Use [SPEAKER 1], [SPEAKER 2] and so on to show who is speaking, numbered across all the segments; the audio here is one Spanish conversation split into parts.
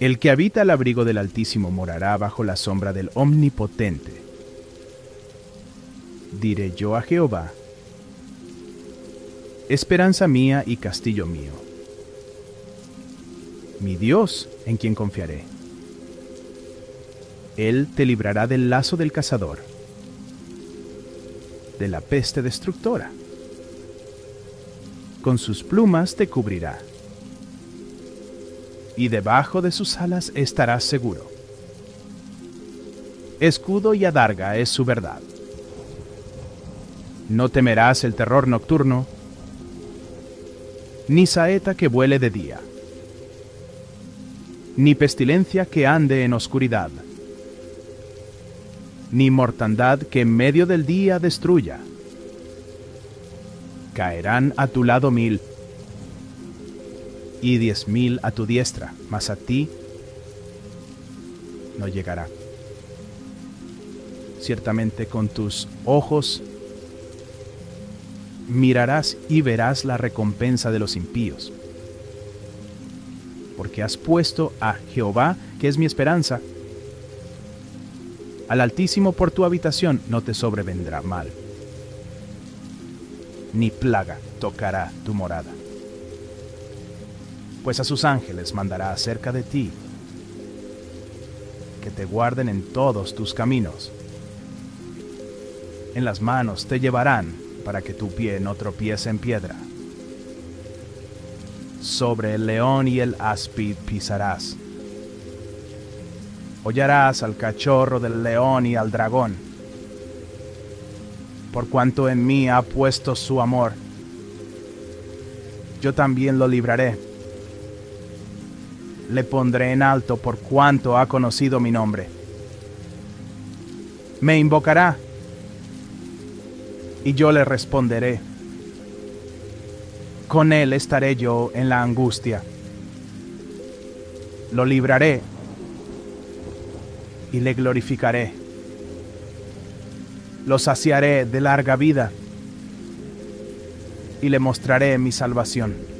[SPEAKER 1] El que habita al abrigo del Altísimo morará bajo la sombra del Omnipotente. Diré yo a Jehová, esperanza mía y castillo mío, mi Dios en quien confiaré. Él te librará del lazo del cazador, de la peste destructora. Con sus plumas te cubrirá y debajo de sus alas estarás seguro. Escudo y adarga es su verdad. No temerás el terror nocturno, ni saeta que vuele de día, ni pestilencia que ande en oscuridad, ni mortandad que en medio del día destruya. Caerán a tu lado mil y diez mil a tu diestra, mas a ti no llegará. Ciertamente con tus ojos mirarás y verás la recompensa de los impíos. Porque has puesto a Jehová, que es mi esperanza, al Altísimo por tu habitación no te sobrevendrá mal, ni plaga tocará tu morada pues a sus ángeles mandará acerca de ti, que te guarden en todos tus caminos. En las manos te llevarán para que tu pie no tropiece en piedra. Sobre el león y el áspid pisarás. Hollarás al cachorro del león y al dragón. Por cuanto en mí ha puesto su amor, yo también lo libraré le pondré en alto por cuanto ha conocido mi nombre. Me invocará y yo le responderé. Con él estaré yo en la angustia. Lo libraré y le glorificaré. Lo saciaré de larga vida y le mostraré mi salvación.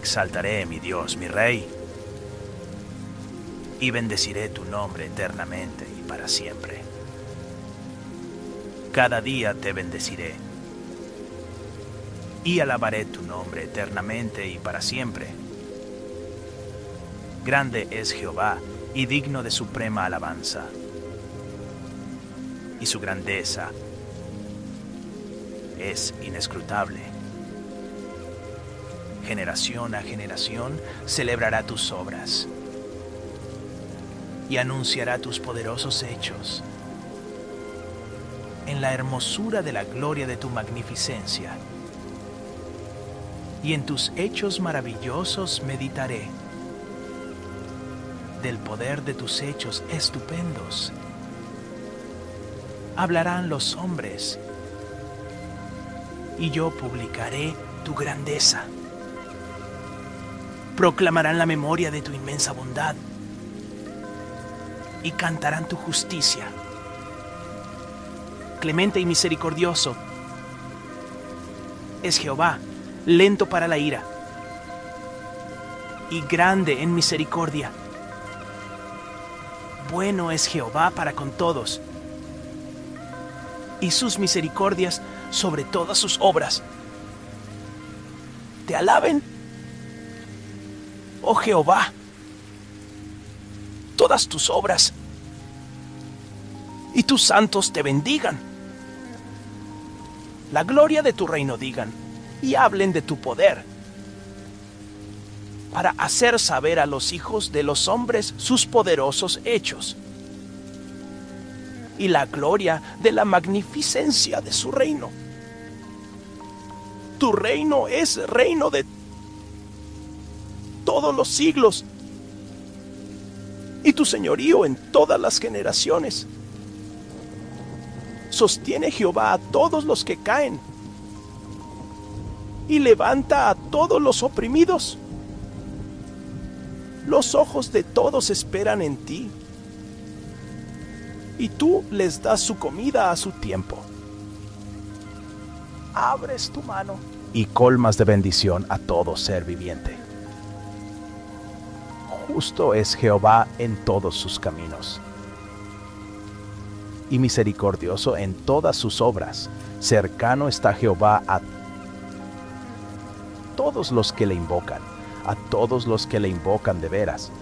[SPEAKER 2] Exaltaré, mi Dios, mi Rey, y bendeciré tu nombre eternamente y para siempre. Cada día te bendeciré y alabaré tu nombre eternamente y para siempre. Grande es Jehová y digno de suprema alabanza, y su grandeza es inescrutable generación a generación celebrará tus obras y anunciará tus poderosos hechos. En la hermosura de la gloria de tu magnificencia y en tus hechos maravillosos meditaré. Del poder de tus hechos estupendos hablarán los hombres y yo publicaré tu grandeza proclamarán la memoria de tu inmensa bondad y cantarán tu justicia. Clemente y misericordioso es Jehová, lento para la ira y grande en misericordia. Bueno es Jehová para con todos y sus misericordias sobre todas sus obras. Te alaben oh Jehová, todas tus obras y tus santos te bendigan. La gloria de tu reino digan y hablen de tu poder para hacer saber a los hijos de los hombres sus poderosos hechos y la gloria de la magnificencia de su reino. Tu reino es reino de todos los siglos y tu señorío en todas las generaciones. Sostiene Jehová a todos los que caen y levanta a todos los oprimidos. Los ojos de todos esperan en ti y tú les das su comida a su tiempo. Abres tu mano y colmas de bendición a todo ser viviente. Justo es Jehová en todos sus caminos y misericordioso en todas sus obras. Cercano está Jehová a todos los que le invocan, a todos los que le invocan de veras.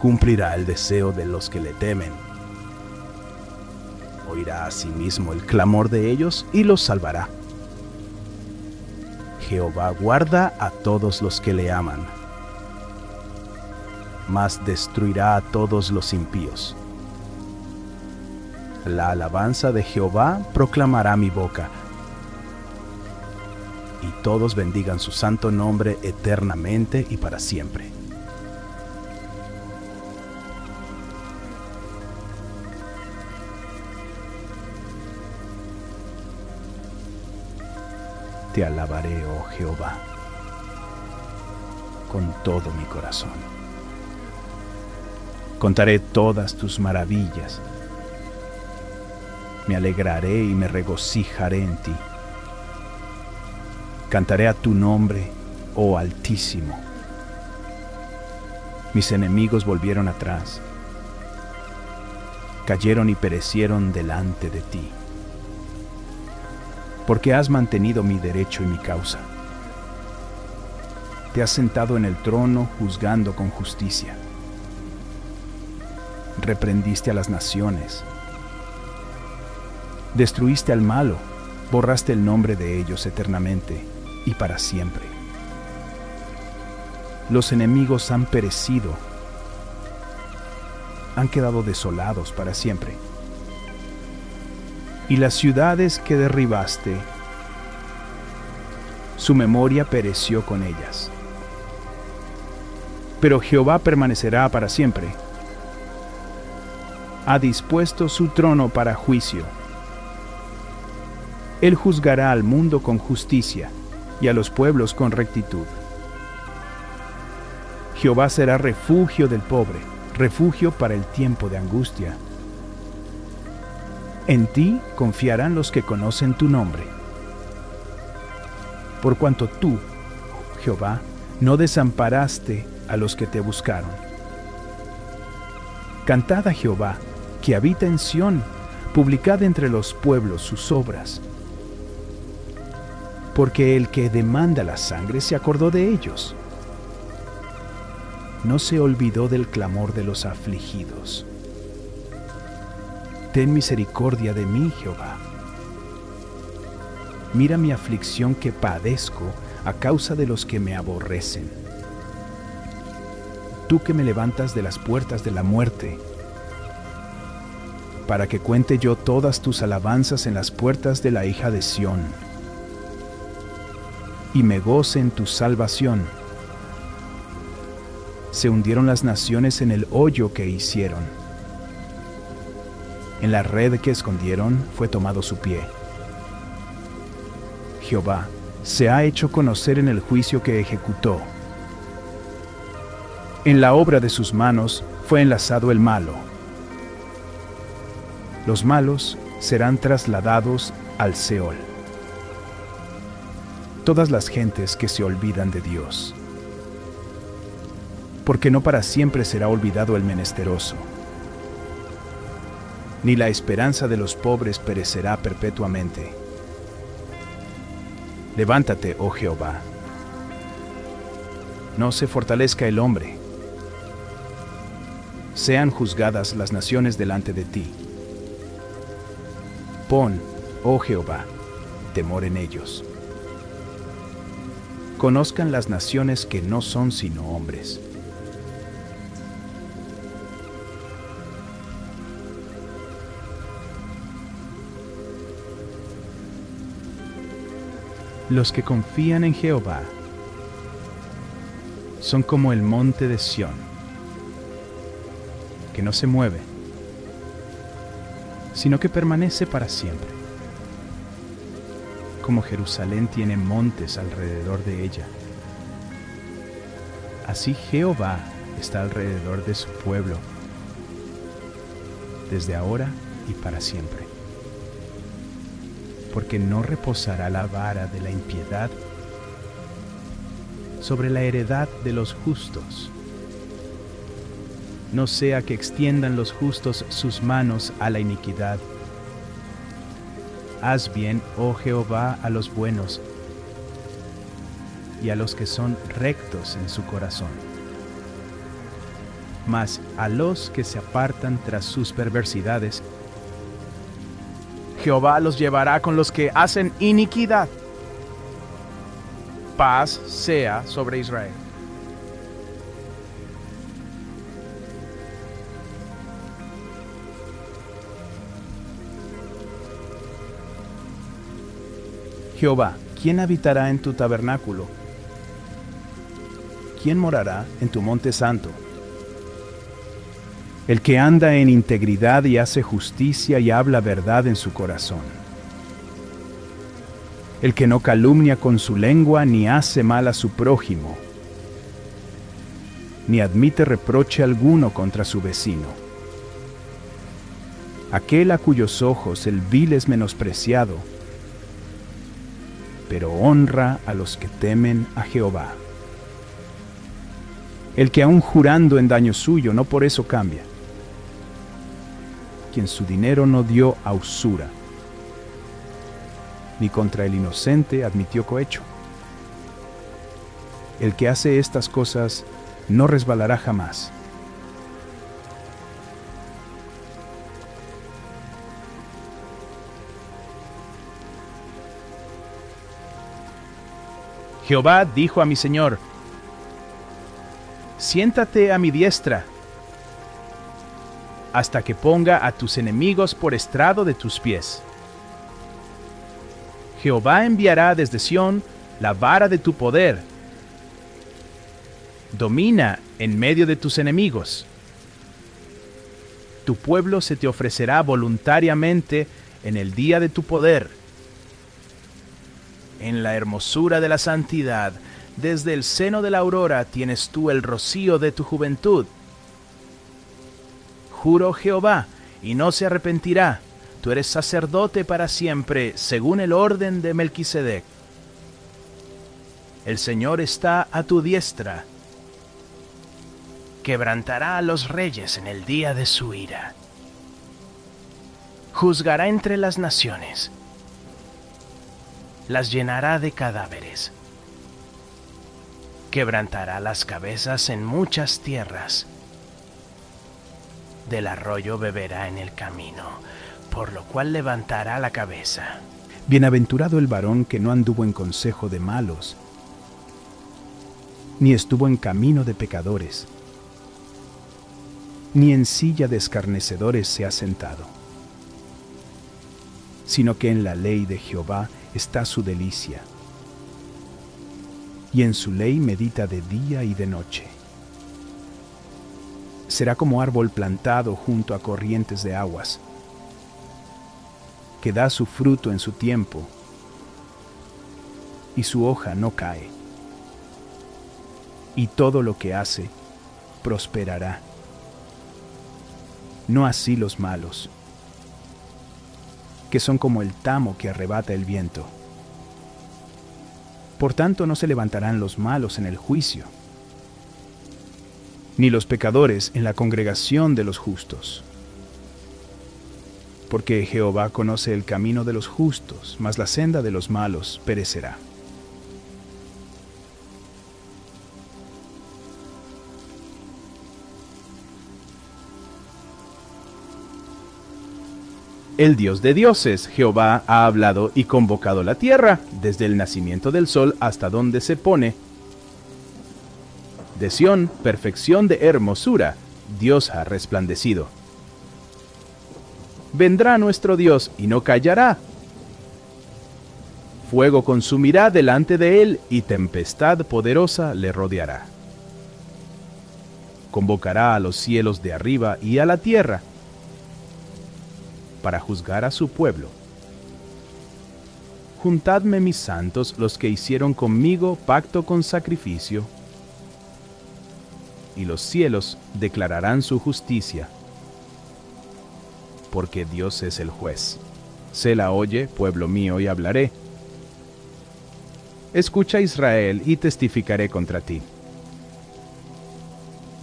[SPEAKER 2] Cumplirá el deseo de los que le temen. Oirá asimismo sí el clamor de ellos y los salvará. Jehová guarda a todos los que le aman, mas destruirá a todos los impíos. La alabanza de Jehová proclamará mi boca, y todos bendigan su santo nombre eternamente y para siempre. Te alabaré, oh Jehová, con todo mi corazón. Contaré todas tus maravillas me alegraré y me regocijaré en ti. Cantaré a tu nombre, oh Altísimo. Mis enemigos volvieron atrás, cayeron y perecieron delante de ti, porque has mantenido mi derecho y mi causa. Te has sentado en el trono juzgando con justicia. Reprendiste a las naciones Destruiste al malo, borraste el nombre de ellos eternamente y para siempre. Los enemigos han perecido, han quedado desolados para siempre. Y las ciudades que derribaste, su memoria pereció con ellas. Pero Jehová permanecerá para siempre. Ha dispuesto su trono para juicio él juzgará al mundo con justicia y a los pueblos con rectitud. Jehová será refugio del pobre, refugio para el tiempo de angustia. En ti confiarán los que conocen tu nombre. Por cuanto tú, Jehová, no desamparaste a los que te buscaron. Cantad a Jehová, que habita en Sión, publicad entre los pueblos sus obras porque el que demanda la sangre se acordó de ellos. No se olvidó del clamor de los afligidos. Ten misericordia de mí, Jehová. Mira mi aflicción que padezco a causa de los que me aborrecen. Tú que me levantas de las puertas de la muerte, para que cuente yo todas tus alabanzas en las puertas de la hija de Sión y me goce en tu salvación. Se hundieron las naciones en el hoyo que hicieron. En la red que escondieron fue tomado su pie. Jehová se ha hecho conocer en el juicio que ejecutó. En la obra de sus manos fue enlazado el malo. Los malos serán trasladados al Seol todas las gentes que se olvidan de Dios. Porque no para siempre será olvidado el menesteroso, ni la esperanza de los pobres perecerá perpetuamente. Levántate, oh Jehová. No se fortalezca el hombre. Sean juzgadas las naciones delante de ti. Pon, oh Jehová, temor en ellos conozcan las naciones que no son sino hombres. Los que confían en Jehová son como el monte de Sión, que no se mueve, sino que permanece para siempre como Jerusalén tiene montes alrededor de ella. Así Jehová está alrededor de su pueblo,
[SPEAKER 1] desde ahora y para siempre. Porque no reposará la vara de la impiedad sobre la heredad de los justos. No sea que extiendan los justos sus manos a la iniquidad. Haz bien, oh Jehová, a los buenos y a los que son rectos en su corazón. Mas a los que se apartan tras sus perversidades, Jehová los llevará con los que hacen iniquidad. Paz sea sobre Israel. Jehová, ¿quién habitará en tu tabernáculo? ¿quién morará en tu monte santo? El que anda en integridad y hace justicia y habla verdad en su corazón. El que no calumnia con su lengua ni hace mal a su prójimo, ni admite reproche alguno contra su vecino. Aquel a cuyos ojos el vil es menospreciado, pero honra a los que temen a Jehová el que aún jurando en daño suyo no por eso cambia, quien su dinero no dio a usura, ni contra el inocente admitió cohecho. El que hace estas cosas no resbalará jamás. Jehová dijo a mi Señor, siéntate a mi diestra, hasta que ponga a tus enemigos por estrado de tus pies. Jehová enviará desde Sión la vara de tu poder. Domina en medio de tus enemigos. Tu pueblo se te ofrecerá voluntariamente en el día de tu poder. En la hermosura de la santidad desde el seno de la aurora tienes tú el rocío de tu juventud. Juro Jehová, y no se arrepentirá, tú eres sacerdote para siempre, según el orden de Melquisedec. El Señor está a tu diestra, quebrantará a los reyes en el día de su ira. Juzgará entre las naciones, las llenará de cadáveres quebrantará las cabezas en muchas tierras. Del arroyo beberá en el camino, por lo cual levantará la cabeza.
[SPEAKER 2] Bienaventurado el varón que no anduvo en consejo de malos, ni estuvo en camino de pecadores, ni en silla de escarnecedores se ha sentado, sino que en la ley de Jehová está su delicia y en su ley medita de día y de noche. Será como árbol plantado junto a corrientes de aguas, que da su fruto en su tiempo, y su hoja no cae, y todo lo que hace prosperará. No así los malos, que son como el tamo que arrebata el viento. Por tanto no se levantarán los malos en el juicio, ni los pecadores en la congregación de los justos. Porque Jehová conoce el camino de los justos, mas la senda de los malos perecerá.
[SPEAKER 1] El Dios de dioses, Jehová, ha hablado y convocado la tierra, desde el nacimiento del sol hasta donde se pone. De Sión, perfección de hermosura, Dios ha resplandecido. Vendrá nuestro Dios y no callará. Fuego consumirá delante de él y tempestad poderosa le rodeará. Convocará a los cielos de arriba y a la tierra para juzgar a su pueblo. Juntadme mis santos, los que hicieron conmigo pacto con sacrificio, y los cielos declararán su justicia. porque Dios es el juez. Se la oye, pueblo mío, y hablaré. Escucha Israel y testificaré contra ti.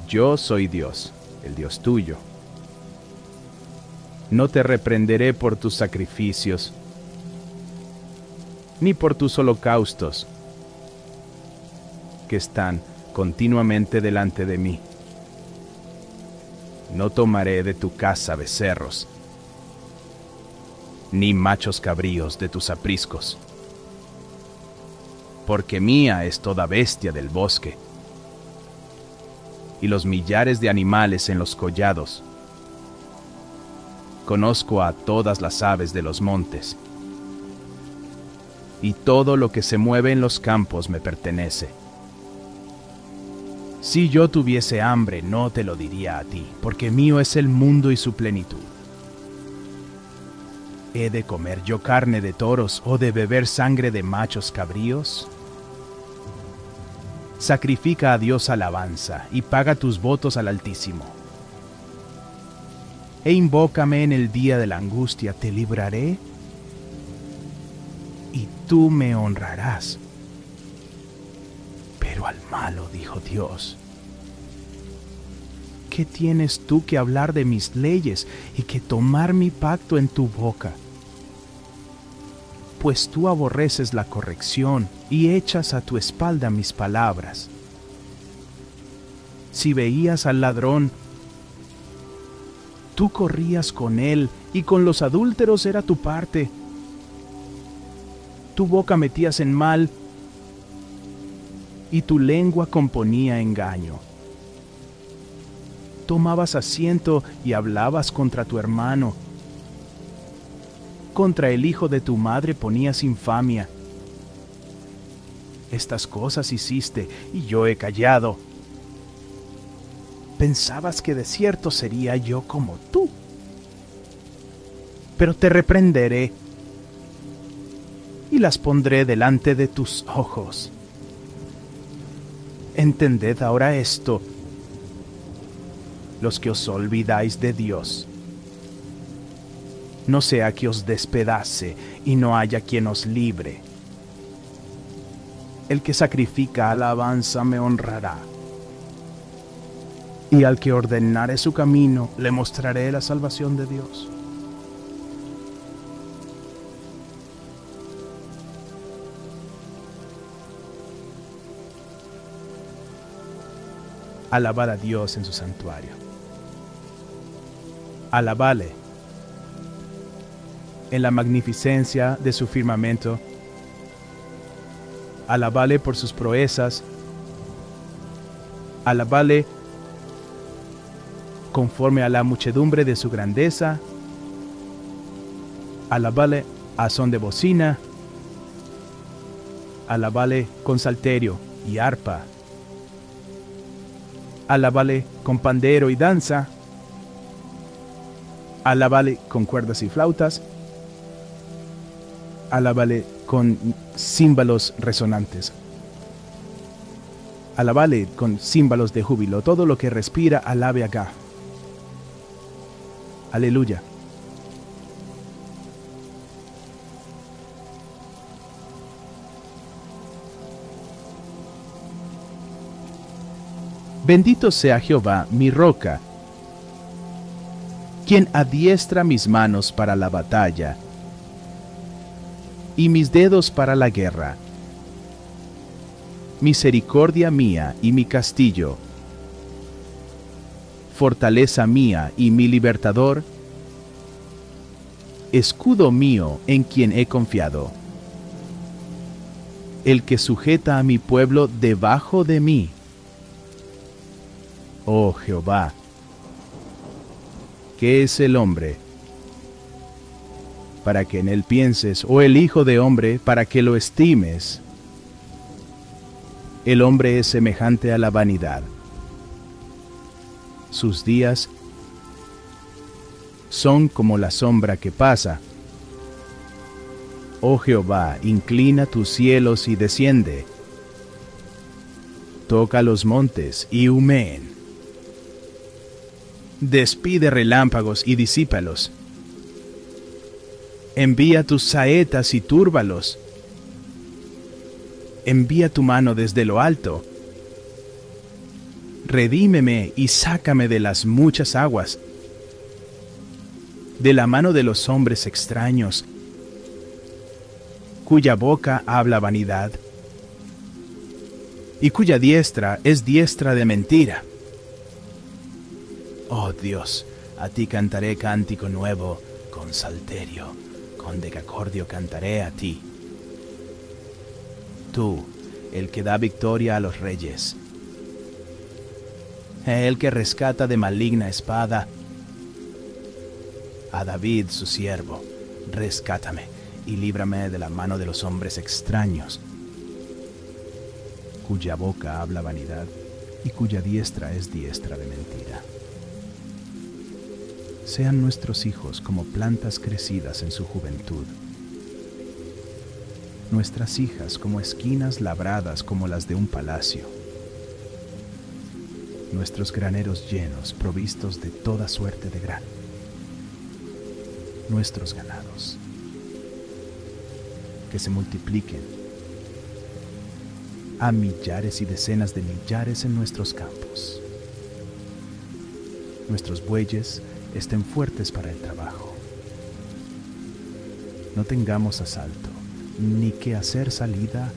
[SPEAKER 1] Yo soy Dios, el Dios tuyo. No te reprenderé por tus sacrificios, ni por tus holocaustos, que están continuamente delante de mí. No tomaré de tu casa becerros, ni machos cabríos de tus apriscos, porque mía es toda bestia del bosque, y los millares de animales en los collados. Conozco a todas las aves de los montes, y todo lo que se mueve en los campos me pertenece. Si yo tuviese hambre, no te lo diría a ti, porque mío es el mundo y su plenitud. ¿He de comer yo carne de toros o de beber sangre de machos cabríos? Sacrifica a Dios alabanza y paga tus votos al Altísimo. E invócame en el día de la angustia, te libraré y tú me honrarás. Pero al malo, dijo Dios, ¿qué tienes tú que hablar de mis leyes y que tomar mi pacto en tu boca? Pues tú aborreces la corrección y echas a tu espalda mis palabras. Si veías al ladrón, tú corrías con él y con los adúlteros era tu parte. Tu boca metías en mal y tu lengua componía engaño. Tomabas asiento y hablabas contra tu hermano. Contra el hijo de tu madre ponías infamia. Estas cosas hiciste y yo he callado. Pensabas que de cierto sería yo como tú. Pero te reprenderé y las pondré delante de tus ojos. Entended ahora esto, los que os olvidáis de Dios. No sea que os despedace y no haya quien os libre. El que sacrifica alabanza me honrará. Y al que ordenare su camino, le mostraré la salvación de Dios. alabar a Dios en su santuario. Alabale en la magnificencia de su firmamento. Alabale por sus proezas. Alabale conforme a la muchedumbre de su grandeza. Alabale a son de bocina. Alabale con salterio y arpa alábale con pandero y danza, alábale con cuerdas y flautas, alábale con címbalos resonantes, alabale con címbalos de júbilo, todo lo que respira, alabe acá. Aleluya. Bendito sea Jehová, mi roca, quien adiestra mis manos para la batalla y mis dedos para la guerra. Misericordia mía y mi castillo, fortaleza mía y mi libertador, escudo mío en quien he confiado, el que sujeta a mi pueblo debajo de mí oh Jehová. ¿Qué es el hombre? Para que en él pienses, o el Hijo de hombre, para que lo estimes. El hombre es semejante a la vanidad. Sus días son como la sombra que pasa. Oh Jehová, inclina tus cielos y desciende. Toca los montes y humeen despide relámpagos y disípalos. Envía tus saetas y túrbalos. Envía tu mano desde lo alto. Redímeme y sácame de las muchas aguas, de la mano de los hombres extraños, cuya boca habla vanidad y cuya diestra es diestra de mentira. Oh Dios, a ti cantaré cántico nuevo, con salterio, con decacordio cantaré a ti. Tú, el que da victoria a los reyes, el que rescata de maligna espada a David su siervo, rescátame y líbrame de la mano de los hombres extraños cuya boca habla vanidad y cuya diestra es diestra de mentira. Sean nuestros hijos como plantas crecidas en su juventud, nuestras hijas como esquinas labradas como las de un palacio, nuestros graneros llenos provistos de toda suerte de grano, nuestros ganados, que se multipliquen a millares y decenas de millares en nuestros campos. Nuestros bueyes estén fuertes para el trabajo. No tengamos asalto, ni que hacer salida,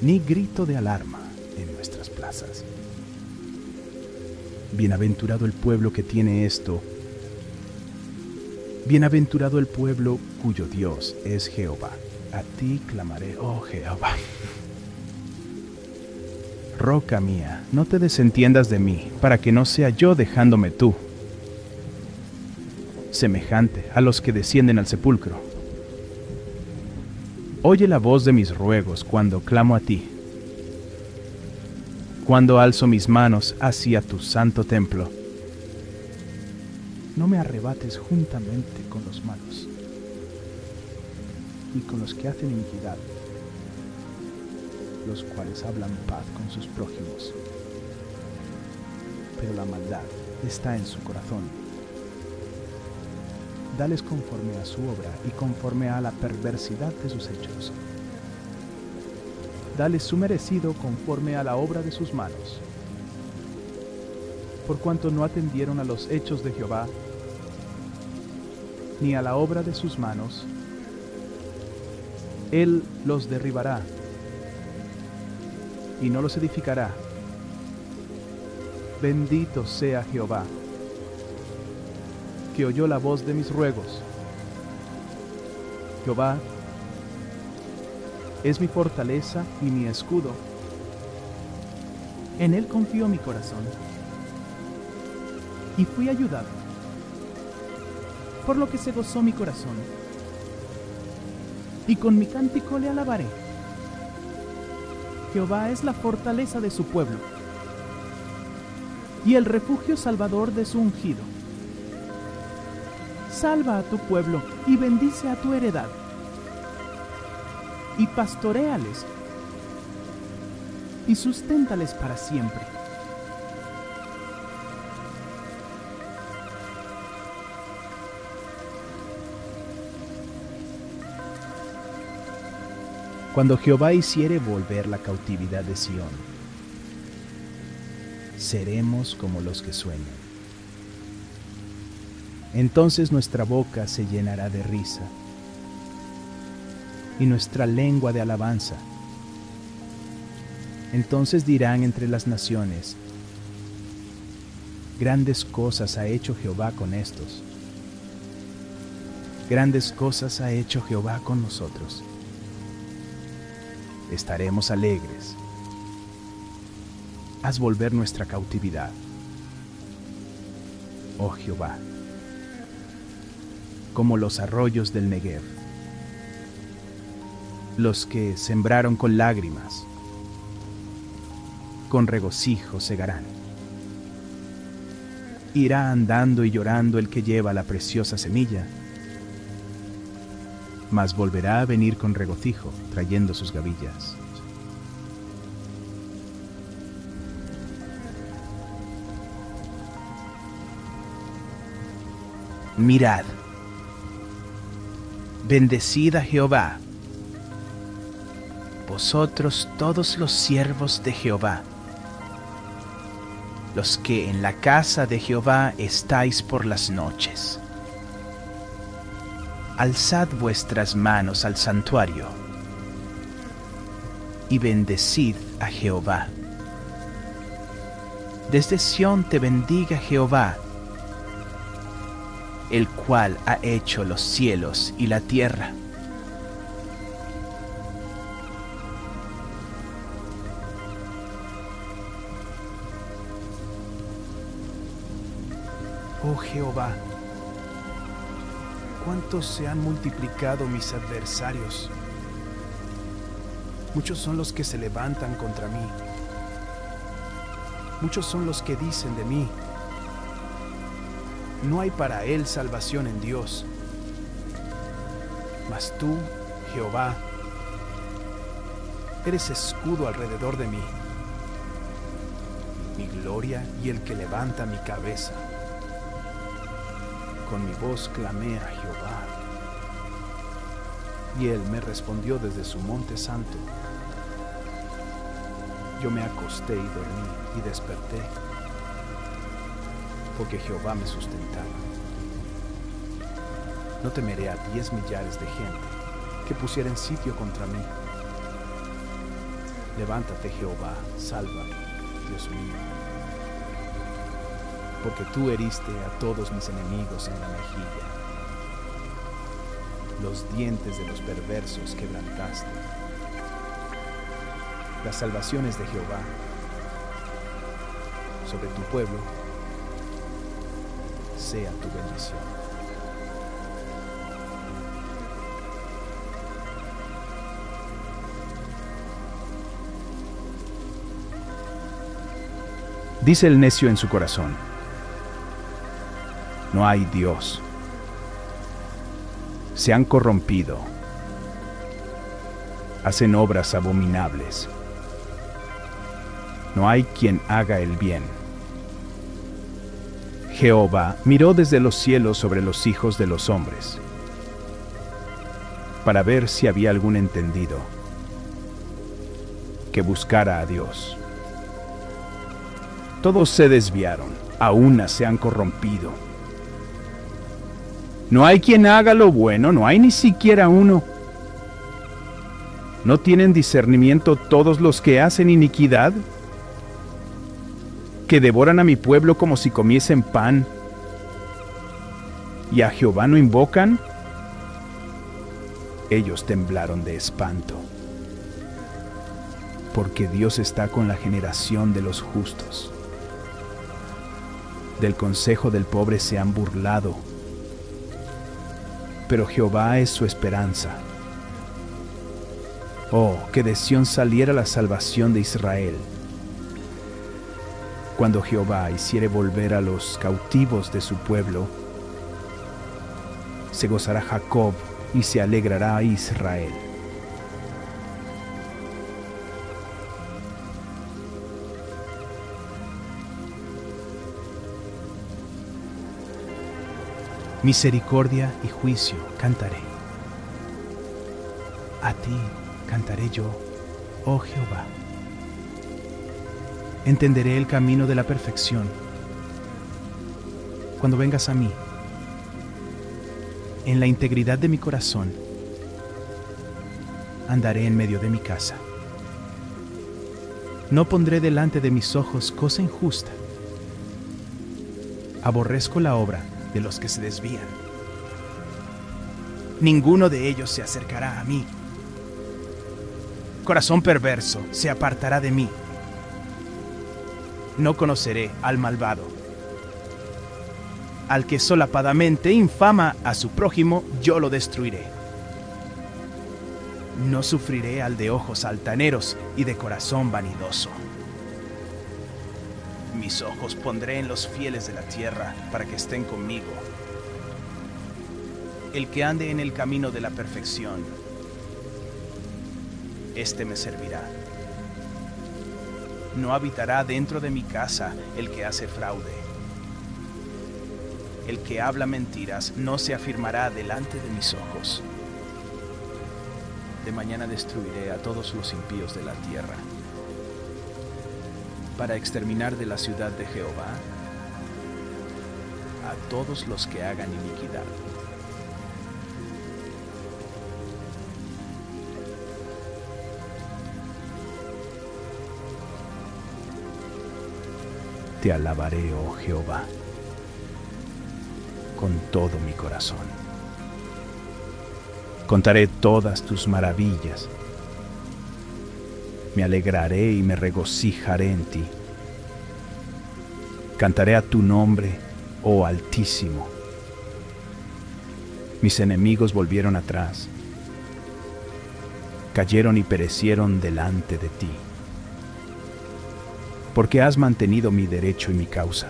[SPEAKER 1] ni grito de alarma en nuestras plazas. Bienaventurado el pueblo que tiene esto. Bienaventurado el pueblo cuyo Dios es Jehová a ti clamaré, oh Jehová. Roca mía, no te desentiendas de mí, para que no sea yo dejándome tú, semejante a los que descienden al sepulcro. Oye la voz de mis ruegos cuando clamo a ti, cuando alzo mis manos hacia tu santo templo. No me arrebates juntamente con los malos y con los que hacen iniquidad, los cuales hablan paz con sus prójimos. Pero la maldad está en su corazón. Dales conforme a su obra y conforme a la perversidad de sus hechos. Dales su merecido conforme a la obra de sus manos. Por cuanto no atendieron a los hechos de Jehová, ni a la obra de sus manos, él los derribará y no los edificará. Bendito sea Jehová, que oyó la voz de mis ruegos. Jehová es mi fortaleza y mi escudo. En Él confío mi corazón. Y fui ayudado, por lo que se gozó mi corazón y con mi cántico le alabaré. Jehová es la fortaleza de su pueblo y el refugio salvador de su ungido. Salva a tu pueblo y bendice a tu heredad. Y pastoreales y susténtales para siempre. cuando Jehová hiciere volver la cautividad de Sión. Seremos como los que sueñan. Entonces nuestra boca se llenará de risa y nuestra lengua de alabanza. Entonces dirán entre las naciones, grandes cosas ha hecho Jehová con estos. Grandes cosas ha hecho Jehová con nosotros estaremos alegres. Haz volver nuestra cautividad, oh Jehová, como los arroyos del Negev, los que sembraron con lágrimas, con regocijo segarán. Irá andando y llorando el que lleva la preciosa semilla mas volverá a venir con regocijo, trayendo sus gavillas. Mirad, Bendecid a Jehová, vosotros todos los siervos de Jehová, los que en la casa de Jehová estáis por las noches. Alzad vuestras manos al santuario y bendecid a Jehová. Desde Sión te bendiga Jehová, el cual ha hecho los cielos y la tierra.
[SPEAKER 2] Oh Jehová, cuántos se han multiplicado mis adversarios. Muchos son los que se levantan contra mí. Muchos son los que dicen de mí, no hay para él salvación en Dios. Mas tú, Jehová, eres escudo alrededor de mí, mi gloria y el que levanta mi cabeza. Con mi voz clamé a Jehová, y él me respondió desde su monte santo. Yo me acosté y dormí y desperté porque Jehová me sustentaba. No temeré a diez millares de gente que pusieran sitio contra mí. Levántate Jehová, sálvame, Dios mío. Porque tú heriste a todos mis enemigos en la mejilla. Los dientes de los perversos quebrantaste. Las salvaciones de Jehová sobre tu pueblo sea tu bendición.
[SPEAKER 1] Dice el necio en su corazón, no hay Dios. Se han corrompido. Hacen obras abominables. No hay quien haga el bien. Jehová miró desde los cielos sobre los hijos de los hombres, para ver si había algún entendido que buscara a Dios. Todos se desviaron, a una se han corrompido. No hay quien haga lo bueno, no hay ni siquiera uno. ¿No tienen discernimiento todos los que hacen iniquidad? que devoran a mi pueblo como si comiesen pan, y a Jehová no invocan, ellos temblaron de espanto, porque Dios está con la generación de los justos. Del consejo del pobre se han burlado, pero Jehová es su esperanza. Oh, que de Sión saliera la salvación de Israel cuando Jehová hiciere volver a los cautivos de su pueblo, se gozará Jacob y se alegrará Israel. Misericordia y juicio cantaré. A ti cantaré yo, oh Jehová entenderé el camino de la perfección. Cuando vengas a mí, en la integridad de mi corazón, andaré en medio de mi casa. No pondré delante de mis ojos cosa injusta. Aborrezco la obra de los que se desvían. Ninguno de ellos se acercará a mí. Corazón perverso se apartará de mí no conoceré al malvado. Al que solapadamente infama a su prójimo, yo lo destruiré. No sufriré al de ojos altaneros y de corazón vanidoso. Mis ojos pondré en los fieles de la tierra para que estén conmigo. El que ande en el camino de la perfección, éste me servirá. No habitará dentro de mi casa el que hace fraude. El que habla mentiras no se afirmará delante de mis ojos. De mañana destruiré a todos los impíos de la tierra, para exterminar de la ciudad de Jehová a todos los que hagan iniquidad.
[SPEAKER 2] Te alabaré, oh Jehová, con todo mi corazón. Contaré todas tus maravillas. Me alegraré y me regocijaré en ti. Cantaré a tu nombre, oh Altísimo. Mis enemigos volvieron atrás, cayeron y perecieron delante de ti porque has mantenido mi derecho y mi causa.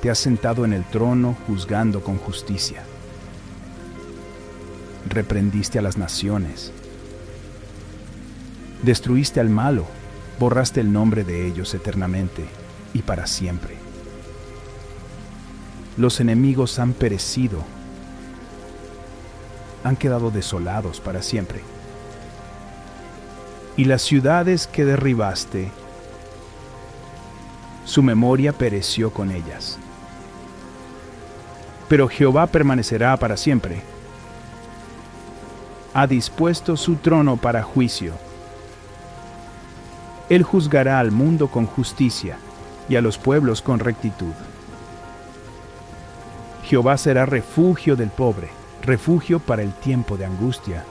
[SPEAKER 2] Te has sentado en el trono juzgando con justicia. Reprendiste a las naciones. Destruiste al malo, borraste el nombre de ellos eternamente y para siempre. Los enemigos han perecido, han quedado desolados para siempre y las ciudades que derribaste, su memoria pereció con ellas. Pero Jehová permanecerá para siempre. Ha dispuesto su trono para juicio. Él juzgará al mundo con justicia y a los pueblos con rectitud. Jehová será refugio del pobre, refugio para el tiempo de angustia.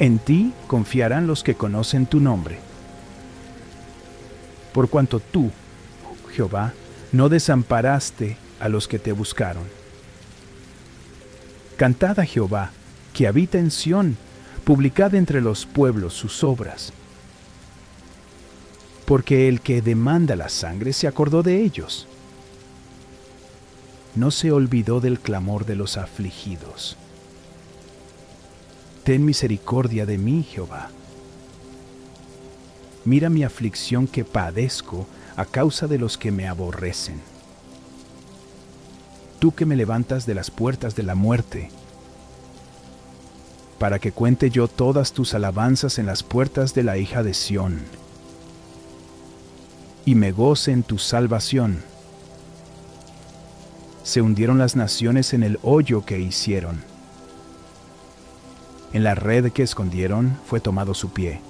[SPEAKER 2] En ti confiarán los que conocen tu nombre. Por cuanto tú, Jehová, no desamparaste a los que te buscaron. Cantad a Jehová, que habita en Sión, publicad entre los pueblos sus obras. Porque el que demanda la sangre se acordó de ellos. No se olvidó del clamor de los afligidos ten misericordia de mí, Jehová. Mira mi aflicción que padezco a causa de los que me aborrecen. Tú que me levantas de las puertas de la muerte, para que cuente yo todas tus alabanzas en las puertas de la hija de Sión, y me goce en tu salvación. Se hundieron las naciones en el hoyo que hicieron en la red que escondieron fue tomado su pie.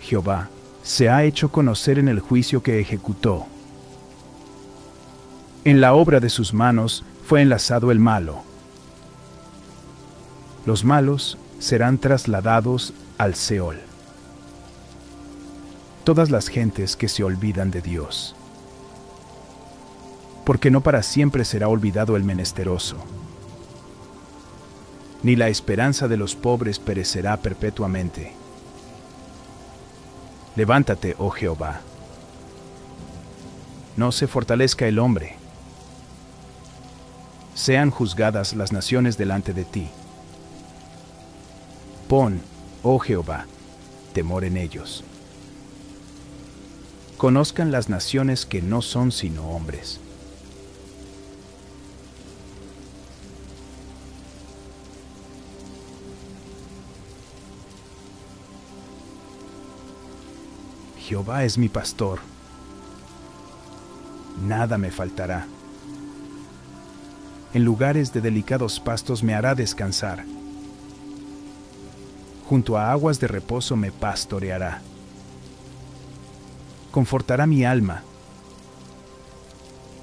[SPEAKER 2] Jehová se ha hecho conocer en el juicio que ejecutó. En la obra de sus manos fue enlazado el malo. Los malos serán trasladados al Seol. Todas las gentes que se olvidan de Dios. Porque no para siempre será olvidado el menesteroso ni la esperanza de los pobres perecerá perpetuamente. Levántate, oh Jehová. No se fortalezca el hombre. Sean juzgadas las naciones delante de ti. Pon, oh Jehová, temor en ellos. Conozcan las naciones que no son sino hombres Jehová es mi pastor. Nada me faltará. En lugares de delicados pastos me hará descansar. Junto a aguas de reposo me pastoreará. Confortará mi alma.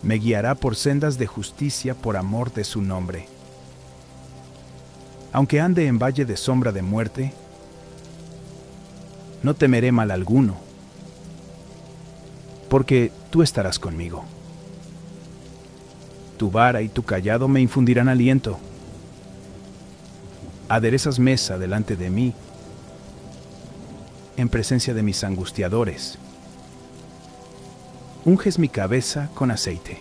[SPEAKER 2] Me guiará por sendas de justicia por amor de su nombre. Aunque ande en valle de sombra de muerte, no temeré mal alguno porque tú estarás conmigo. Tu vara y tu callado me infundirán aliento. Aderezas mesa delante de mí, en presencia de mis angustiadores. Unges mi cabeza con aceite.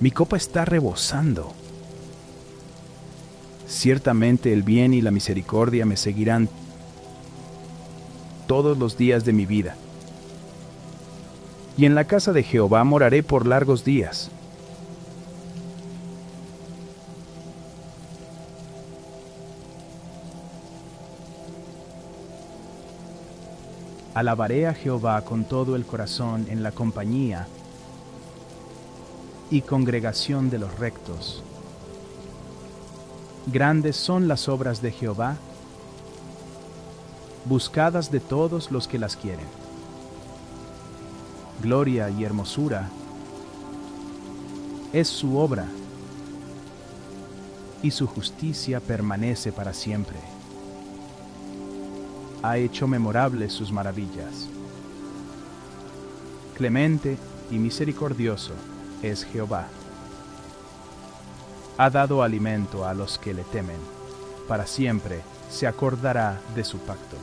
[SPEAKER 2] Mi copa está rebosando. Ciertamente el bien y la misericordia me seguirán todos los días de mi vida y en la casa de Jehová moraré por largos días.
[SPEAKER 1] Alabaré a Jehová con todo el corazón en la compañía y congregación de los rectos. Grandes son las obras de Jehová, buscadas de todos los que las quieren. Gloria y hermosura es su obra, y su justicia permanece para siempre. Ha hecho memorables sus maravillas. Clemente y misericordioso es Jehová. Ha dado alimento a los que le temen, para siempre se acordará de su pacto.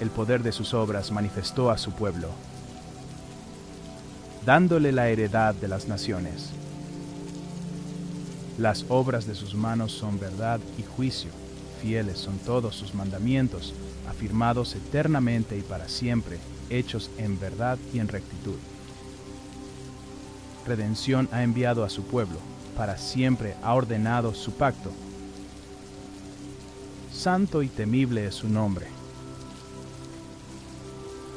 [SPEAKER 1] El poder de sus obras manifestó a su pueblo, dándole la heredad de las naciones. Las obras de sus manos son verdad y juicio, fieles son todos sus mandamientos, afirmados eternamente y para siempre, hechos en verdad y en rectitud. Redención ha enviado a su pueblo, para siempre ha ordenado su pacto. Santo y temible es su nombre.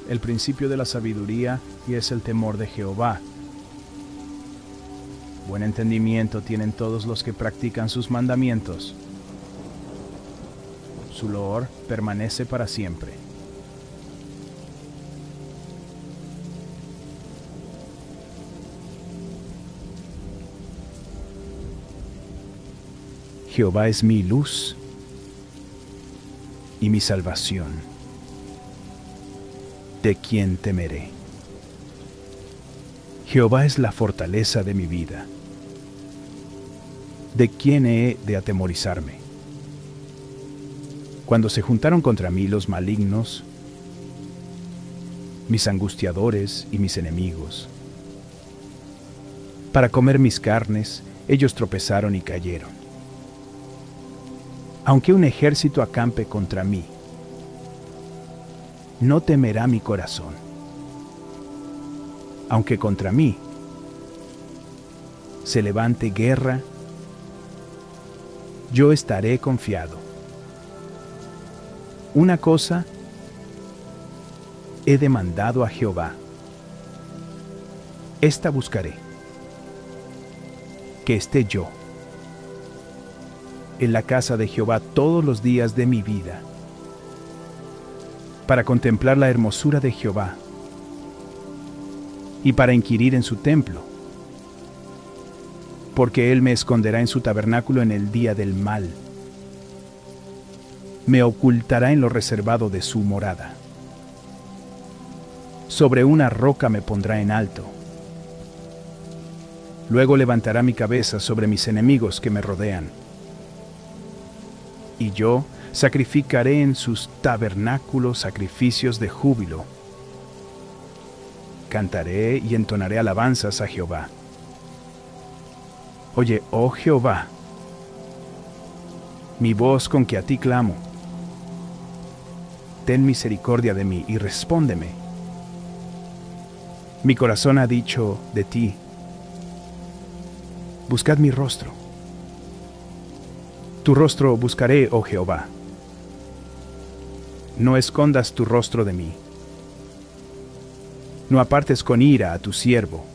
[SPEAKER 1] El principio de la sabiduría y es el temor de Jehová. Buen entendimiento tienen todos los que practican sus mandamientos. Su loor permanece para siempre.
[SPEAKER 2] Jehová es mi luz y mi salvación. ¿De quién temeré? Jehová es la fortaleza de mi vida. ¿De quién he de atemorizarme? Cuando se juntaron contra mí los malignos, mis angustiadores y mis enemigos, para comer mis carnes, ellos tropezaron y cayeron aunque un ejército acampe contra mí, no temerá mi corazón. Aunque contra mí se levante guerra, yo estaré confiado. Una cosa he demandado a Jehová. Esta buscaré, que esté yo en la casa de Jehová todos los días de mi vida, para contemplar la hermosura de Jehová y para inquirir en su templo, porque Él me esconderá en su tabernáculo en el día del mal, me ocultará en lo reservado de su morada. Sobre una roca me pondrá en alto. Luego levantará mi cabeza sobre mis enemigos que me rodean y yo sacrificaré en sus tabernáculos sacrificios de júbilo. Cantaré y entonaré alabanzas a Jehová. Oye, oh Jehová, mi voz con que a ti clamo. Ten misericordia de mí y respóndeme. Mi corazón ha dicho de ti, buscad mi rostro. Tu rostro buscaré, oh Jehová. No escondas tu rostro de mí. No apartes con ira a tu siervo.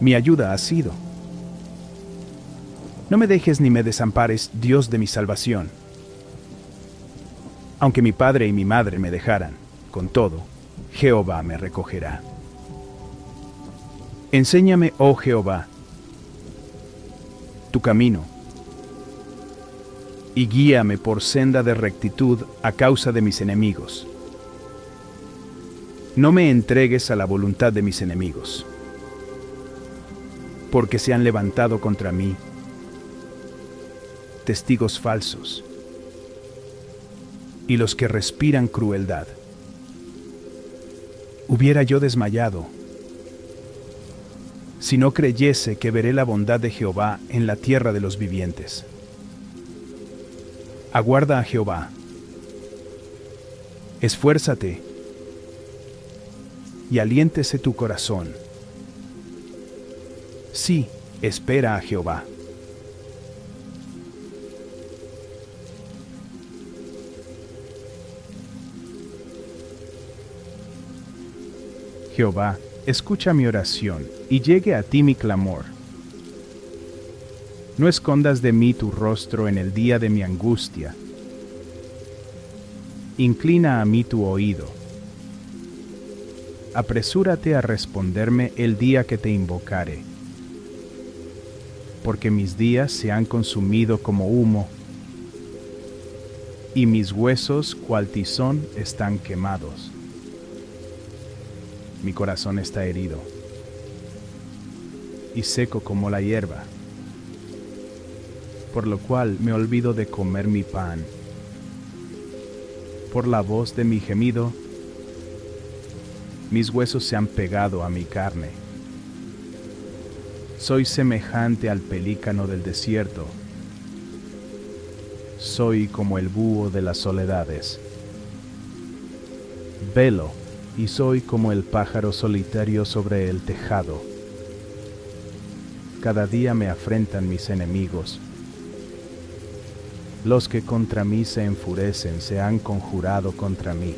[SPEAKER 2] Mi ayuda ha sido. No me dejes ni me desampares, Dios de mi salvación. Aunque mi padre y mi madre me dejaran, con todo, Jehová me recogerá. Enséñame, oh Jehová, tu camino y guíame por senda de rectitud a causa de mis enemigos. No me entregues a la voluntad de mis enemigos, porque se han levantado contra mí testigos falsos y los que respiran crueldad. Hubiera yo desmayado si no creyese que veré la bondad de Jehová en la tierra de los vivientes. Aguarda a Jehová. Esfuérzate y aliéntese tu corazón. Sí, espera a Jehová.
[SPEAKER 1] Jehová, escucha mi oración, y llegue a ti mi clamor. No escondas de mí tu rostro en el día de mi angustia. Inclina a mí tu oído. Apresúrate a responderme el día que te invocare, porque mis días se han consumido como humo, y mis huesos cual tizón están quemados. Mi corazón está herido y seco como la hierba, por lo cual me olvido de comer mi pan. Por la voz de mi gemido, mis huesos se han pegado a mi carne. Soy semejante al pelícano del desierto. Soy como el búho de las soledades. Velo y soy como el pájaro solitario sobre el tejado. Cada día me afrentan mis enemigos. Los que contra mí se enfurecen se han conjurado contra mí.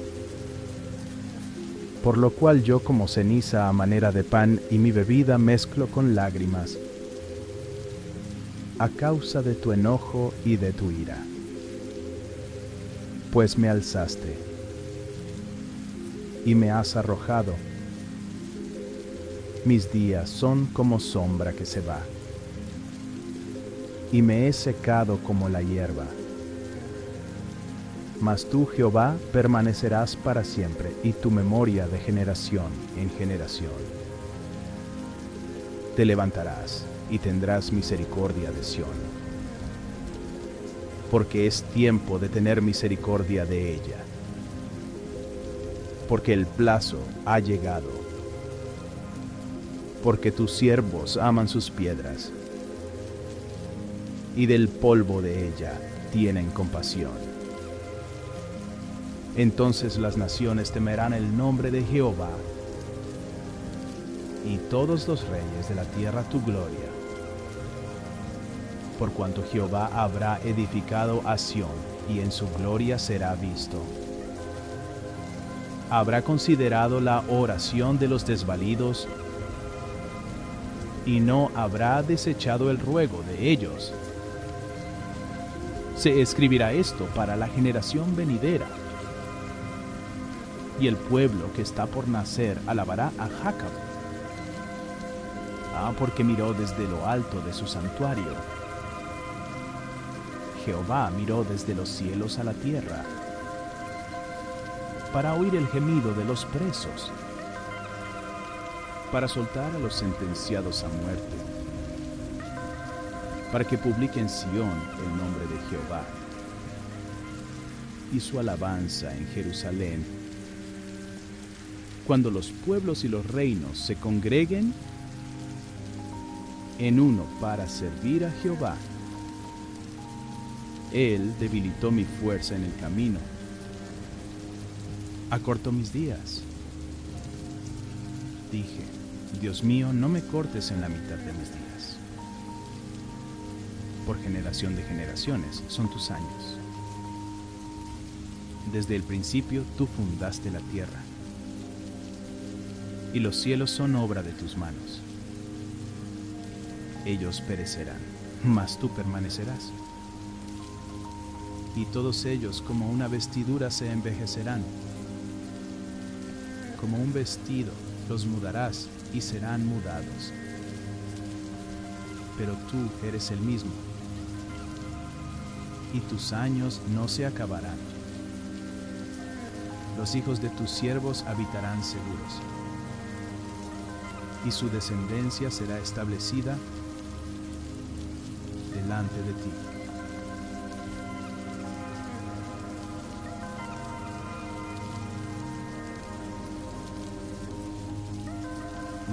[SPEAKER 1] Por lo cual yo como ceniza a manera de pan y mi bebida mezclo con lágrimas, a causa de tu enojo y de tu ira. Pues me alzaste y me has arrojado. Mis días son como sombra que se va, y me he secado como la hierba. Mas tú, Jehová, permanecerás para siempre, y tu memoria de generación en generación. Te levantarás y tendrás misericordia de Sión, porque es tiempo de tener misericordia de ella porque el plazo ha llegado, porque tus siervos aman sus piedras, y del polvo de ella tienen compasión. Entonces las naciones temerán el nombre de Jehová, y todos los reyes de la tierra tu gloria, por cuanto Jehová habrá edificado a Sión, y en su gloria será visto habrá considerado la oración de los desvalidos y no habrá desechado el ruego de ellos. Se escribirá esto para la generación venidera. Y el pueblo que está por nacer alabará a Jacob. Ah, porque miró desde lo alto de su santuario. Jehová miró desde los cielos a la tierra para oír el gemido de los presos, para soltar a los sentenciados a muerte, para que publique en Sión el nombre de Jehová y su alabanza en Jerusalén. Cuando los pueblos y los reinos se congreguen en uno para servir a Jehová, Él debilitó mi fuerza en el camino acortó mis días. Dije, Dios mío, no me cortes en la mitad de mis días. Por generación de generaciones son tus años. Desde el principio tú fundaste la tierra, y los cielos son obra de tus manos. Ellos perecerán, mas tú permanecerás. Y todos ellos como una vestidura se envejecerán como un vestido, los mudarás y serán mudados. Pero tú eres el mismo, y tus años no se acabarán. Los hijos de tus siervos habitarán seguros, y su descendencia será establecida delante de ti.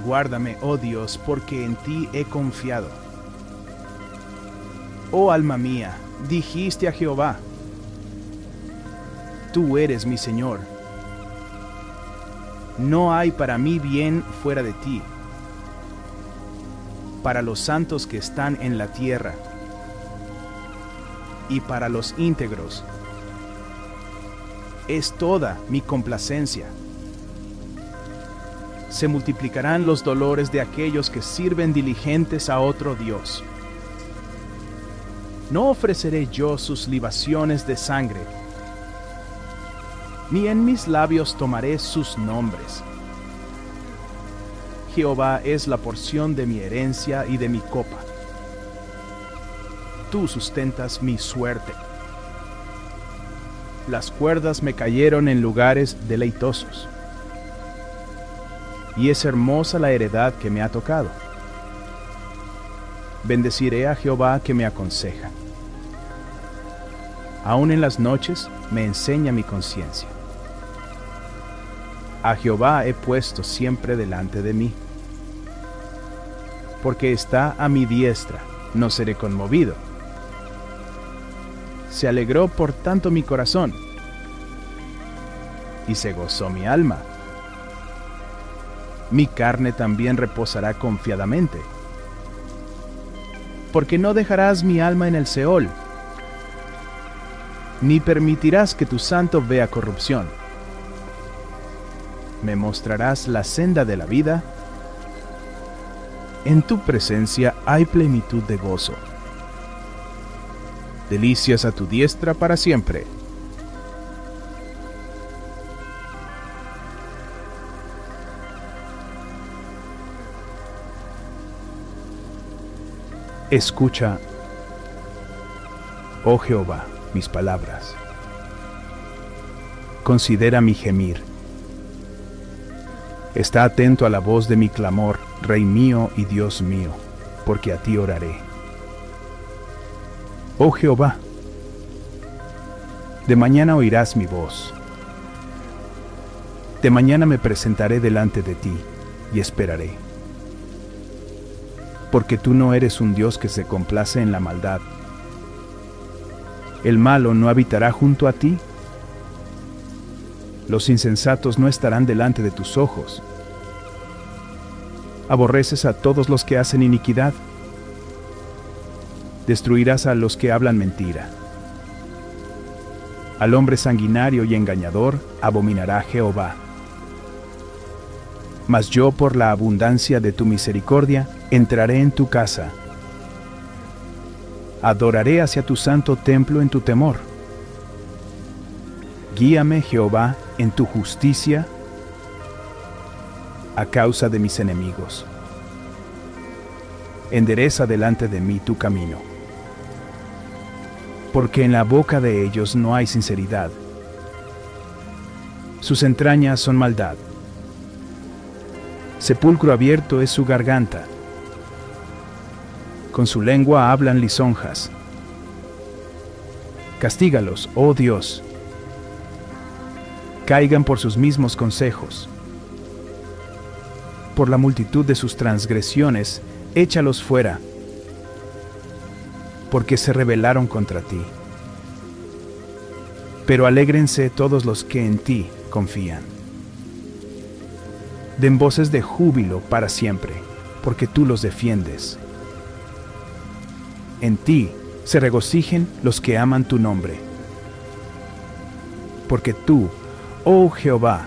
[SPEAKER 1] Guárdame, oh Dios, porque en ti he confiado. Oh alma mía, dijiste a Jehová, tú eres mi Señor. No hay para mí bien fuera de ti, para los santos que están en la tierra y para los íntegros. Es toda mi complacencia se multiplicarán los dolores de aquellos que sirven diligentes a otro Dios. No ofreceré yo sus libaciones de sangre, ni en mis labios tomaré sus nombres. Jehová es la porción de mi herencia y de mi copa. Tú sustentas mi suerte. Las cuerdas me cayeron en lugares deleitosos y es hermosa la heredad que me ha tocado. Bendeciré a Jehová que me aconseja. Aún en las noches me enseña mi conciencia. A Jehová he puesto siempre delante de mí. Porque está a mi diestra, no seré conmovido. Se alegró por tanto mi corazón, y se gozó mi alma mi carne también reposará confiadamente. Porque no dejarás mi alma en el Seol, ni permitirás que tu santo vea corrupción. Me mostrarás la senda de la vida. En tu presencia hay plenitud de gozo. Delicias a tu diestra para siempre. Escucha, oh Jehová, mis palabras. Considera mi gemir. Está atento a la voz de mi clamor, Rey mío y Dios mío, porque a ti oraré. Oh Jehová, de mañana oirás mi voz. De mañana me presentaré delante de ti y esperaré porque tú no eres un Dios que se complace en la maldad. El malo no habitará junto a ti. Los insensatos no estarán delante de tus ojos. Aborreces a todos los que hacen iniquidad. Destruirás a los que hablan mentira. Al hombre sanguinario y engañador abominará Jehová mas yo por la abundancia de tu misericordia entraré en tu casa. Adoraré hacia tu santo templo en tu temor. Guíame, Jehová, en tu justicia a causa de mis enemigos. Endereza delante de mí tu camino, porque en la boca de ellos no hay sinceridad. Sus entrañas son maldad sepulcro abierto es su garganta. Con su lengua hablan lisonjas. Castígalos, oh Dios. Caigan por sus mismos consejos. Por la multitud de sus transgresiones, échalos fuera, porque se rebelaron contra ti. Pero alégrense todos los que en ti confían den voces de júbilo para siempre, porque tú los defiendes. En ti se regocijen los que aman tu nombre. Porque tú, oh Jehová,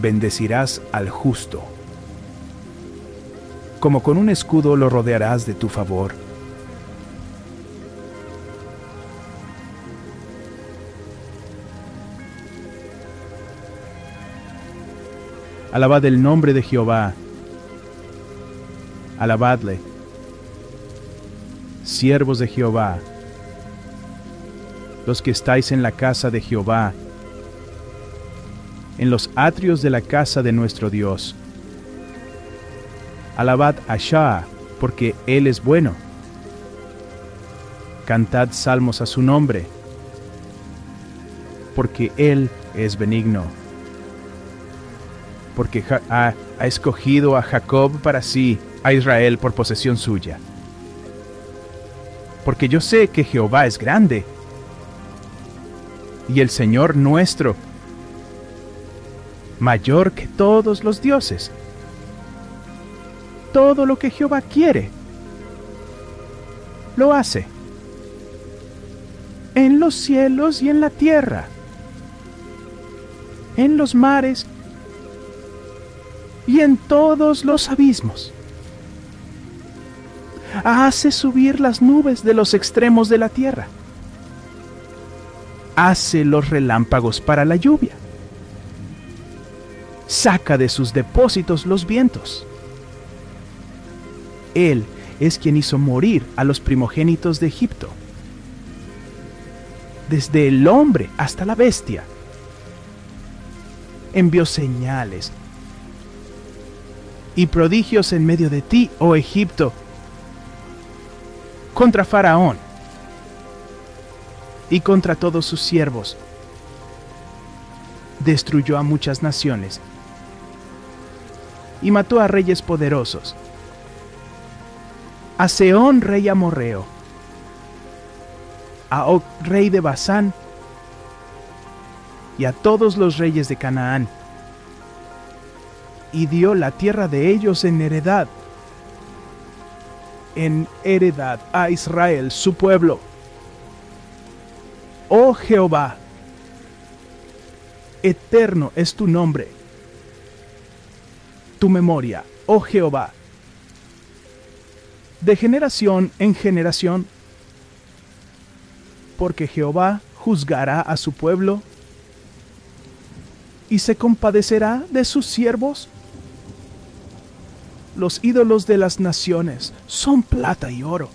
[SPEAKER 1] bendecirás al justo. Como con un escudo lo rodearás de tu favor Alabad el nombre de Jehová. Alabadle. Siervos de Jehová, los que estáis en la casa de Jehová, en los atrios de la casa de nuestro Dios. Alabad a Shah, porque Él es bueno. Cantad salmos a su nombre, porque Él es benigno porque ha, escogido a Jacob para sí, a Israel por posesión suya. Porque yo sé que Jehová es grande, y el Señor nuestro, mayor que todos los dioses. Todo lo que Jehová quiere, lo hace, en los cielos y en la tierra, en los mares
[SPEAKER 2] y en todos los abismos. Hace subir las nubes de los extremos de la tierra. Hace los relámpagos para la lluvia. Saca de sus depósitos los vientos. Él es quien hizo morir a los primogénitos de Egipto. Desde el hombre hasta la bestia. Envió señales y prodigios en medio de ti, oh Egipto, contra Faraón y contra todos sus siervos. Destruyó a muchas naciones y mató a reyes poderosos. A Seón, rey amorreo, a Og, rey de Basán, y a todos los reyes de Canaán y dio la tierra de ellos en heredad, en heredad a Israel, su pueblo. Oh Jehová, eterno es tu nombre, tu memoria, oh Jehová, de generación en generación, porque Jehová juzgará a su pueblo y se compadecerá de sus siervos los ídolos de las naciones son plata y oro,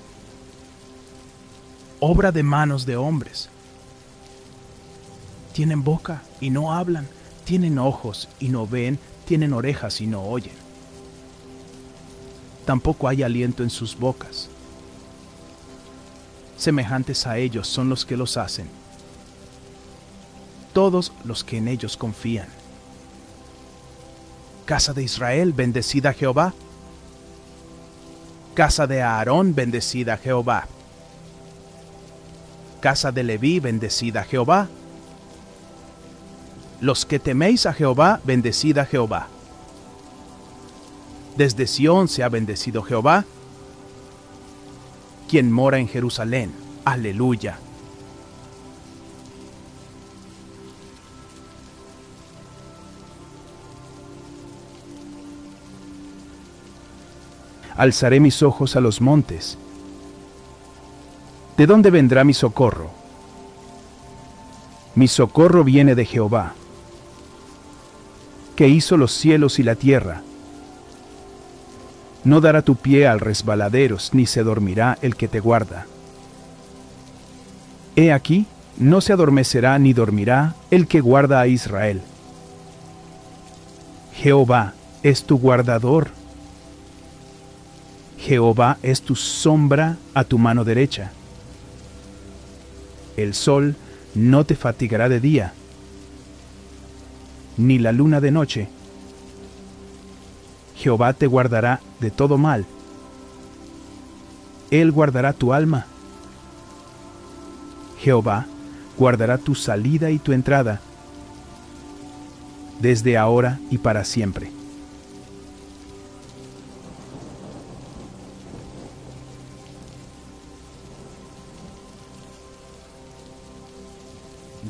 [SPEAKER 2] obra de manos de hombres. Tienen boca y no hablan, tienen ojos y no ven, tienen orejas y no oyen. Tampoco hay aliento en sus bocas. Semejantes a ellos son los que los hacen, todos los que en ellos confían. Casa de Israel, bendecida Jehová Casa de Aarón, bendecida Jehová. Casa de Leví, bendecida Jehová. Los que teméis a Jehová, bendecida Jehová. Desde Sión se ha bendecido Jehová, quien mora en Jerusalén. Aleluya. Alzaré mis ojos a los montes. ¿De dónde vendrá mi socorro? Mi socorro viene de Jehová, que hizo los cielos y la tierra. No dará tu pie al resbaladeros, ni se dormirá el que te guarda. He aquí, no se adormecerá ni dormirá el que guarda a Israel. Jehová es tu guardador Jehová es tu sombra a tu mano derecha. El sol no te fatigará de día, ni la luna de noche. Jehová te guardará de todo mal. Él guardará tu alma. Jehová guardará tu salida y tu entrada, desde ahora y para siempre.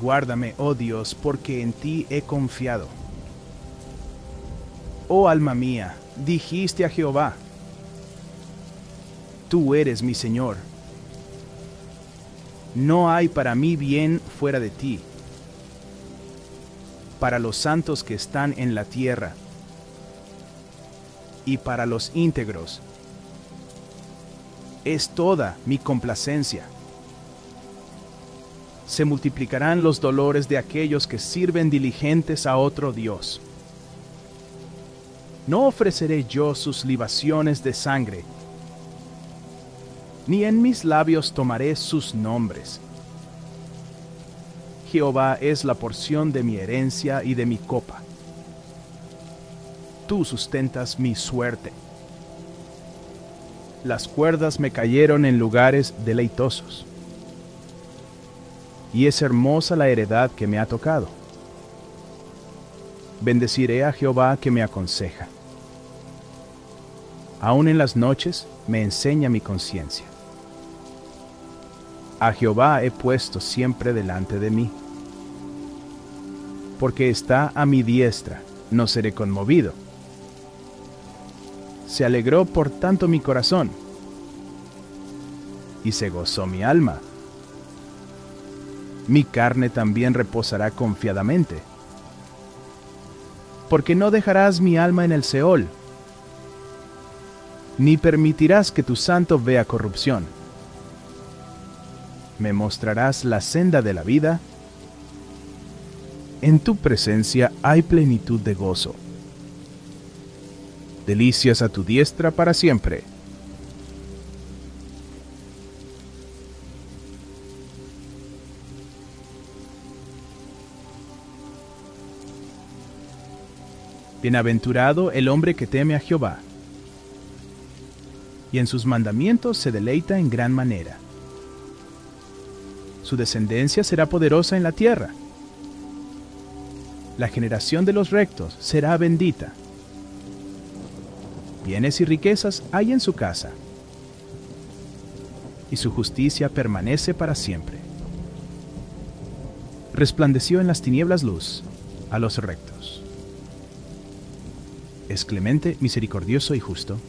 [SPEAKER 2] Guárdame, oh Dios, porque en ti he confiado. Oh alma mía, dijiste a Jehová, tú eres mi Señor. No hay para mí bien fuera de ti. Para los santos que están en la tierra y para los íntegros es toda mi complacencia se multiplicarán los dolores de aquellos que sirven diligentes a otro Dios. No ofreceré yo sus libaciones de sangre, ni en mis labios tomaré sus nombres. Jehová es la porción de mi herencia y de mi copa. Tú sustentas mi suerte. Las cuerdas me cayeron en lugares deleitosos y es hermosa la heredad que me ha tocado. Bendeciré a Jehová que me aconseja. Aún en las noches me enseña mi conciencia. A Jehová he puesto siempre delante de mí. Porque está a mi diestra, no seré conmovido.
[SPEAKER 1] se alegró por tanto mi corazón, y se gozó mi alma. Mi carne también reposará confiadamente, porque no dejarás mi alma en el Seol, ni permitirás que tu santo vea corrupción. Me mostrarás la senda de la vida. En tu presencia hay plenitud de gozo. Delicias a tu diestra para siempre. Bienaventurado el hombre que teme a Jehová, y en sus mandamientos se deleita en gran manera. Su descendencia será poderosa en la tierra. La generación de los rectos será bendita. Bienes y riquezas hay en su casa, y su justicia permanece para siempre. Resplandeció en las tinieblas luz a los rectos. Es clemente, misericordioso y justo.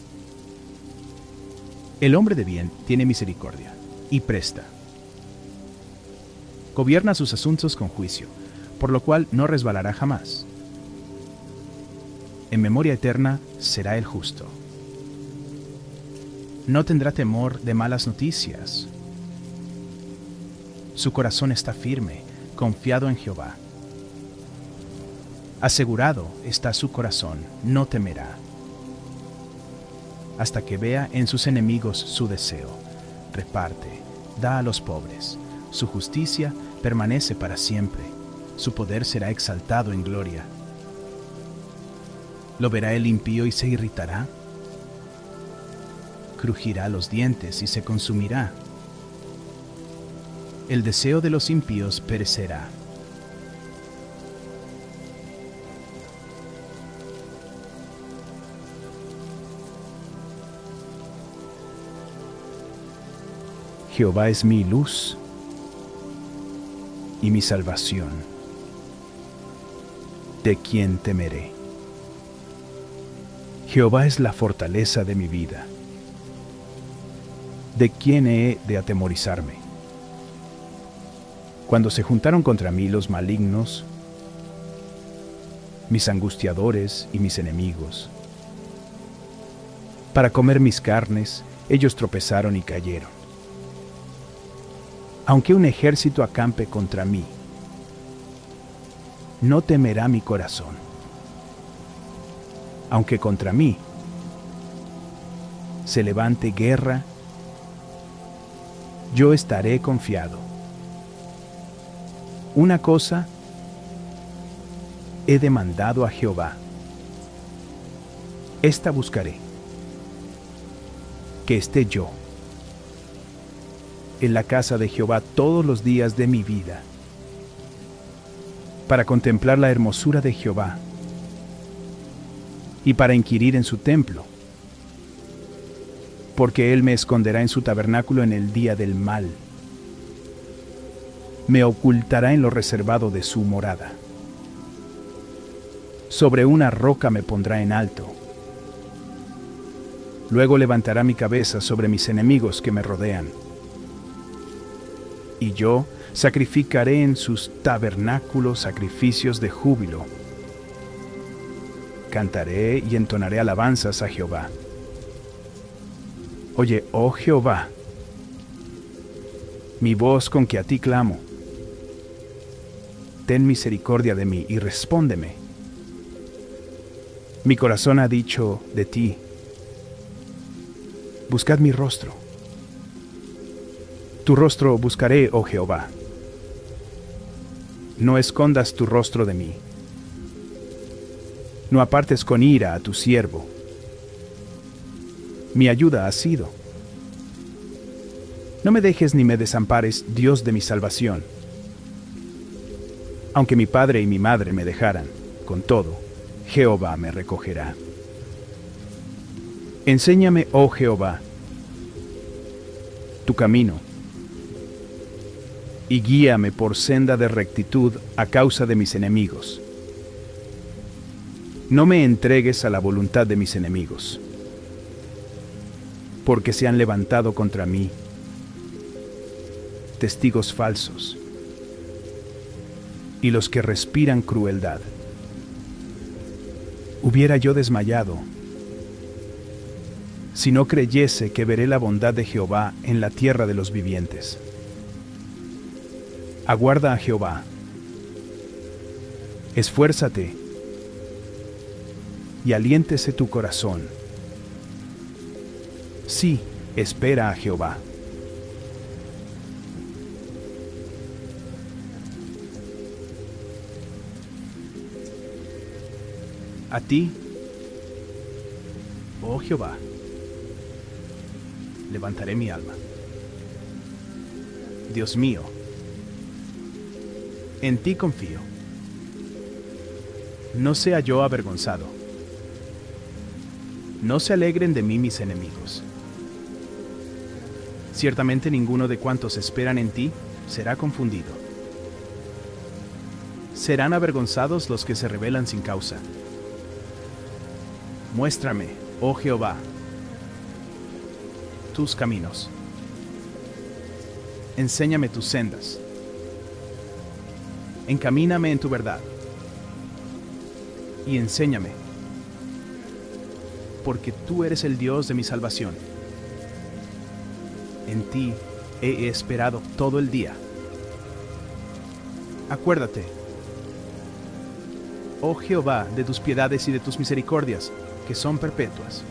[SPEAKER 1] El hombre de bien tiene misericordia y presta. Gobierna sus asuntos con juicio, por lo cual no resbalará jamás. En memoria eterna será el justo. No tendrá temor de malas noticias. Su corazón está firme, confiado en Jehová. Asegurado está su corazón, no temerá hasta que vea en sus enemigos su deseo. Reparte, da a los pobres. Su justicia permanece para siempre. Su poder será exaltado en gloria. ¿Lo verá el impío y se irritará? Crujirá los dientes y se consumirá. El deseo de los impíos perecerá Jehová es mi luz y mi salvación. ¿De quién temeré? Jehová es la fortaleza de mi vida. ¿De quién he de atemorizarme? Cuando se juntaron contra mí los malignos, mis angustiadores y mis enemigos, para comer mis carnes, ellos tropezaron y cayeron aunque un ejército acampe contra mí, no temerá mi corazón. Aunque contra mí se levante guerra, yo estaré confiado. Una cosa he demandado a Jehová. Esta buscaré, que esté yo en la casa de Jehová todos los días de mi vida, para contemplar la hermosura de Jehová y para inquirir en su templo, porque Él me esconderá en su tabernáculo en el día del mal, me ocultará en lo reservado de su morada. Sobre una roca me pondrá en alto. Luego levantará mi cabeza sobre mis enemigos que me rodean y yo sacrificaré en sus tabernáculos sacrificios de júbilo. Cantaré y entonaré alabanzas a Jehová. Oye, oh Jehová, mi voz con que a ti clamo. Ten misericordia de mí y respóndeme. Mi corazón ha dicho de ti, buscad mi rostro. Tu rostro buscaré, oh Jehová. No escondas tu rostro de mí. No apartes con ira a tu siervo. Mi ayuda ha sido. No me dejes ni me desampares, Dios de mi salvación. Aunque mi padre y mi madre me dejaran, con todo, Jehová me recogerá. Enséñame, oh Jehová, tu camino y guíame por senda de rectitud a causa de mis enemigos. No me entregues a la voluntad de mis enemigos,
[SPEAKER 2] porque se han levantado contra mí testigos falsos y los que respiran crueldad. Hubiera yo desmayado si no creyese que veré la bondad de Jehová en la tierra de los vivientes. Aguarda a Jehová. Esfuérzate y aliéntese tu corazón. Sí, espera a Jehová. A ti, oh Jehová, levantaré mi alma. Dios mío, en ti confío. No sea yo avergonzado. No se alegren de mí mis enemigos. Ciertamente ninguno de cuantos esperan en ti será confundido. Serán avergonzados los que se rebelan sin causa. Muéstrame, oh Jehová, tus caminos. Enséñame tus sendas. Encamíname en tu verdad. Y enséñame, porque tú eres el Dios de mi salvación. En ti he esperado todo el día. Acuérdate, oh Jehová, de tus piedades y de tus misericordias que son perpetuas,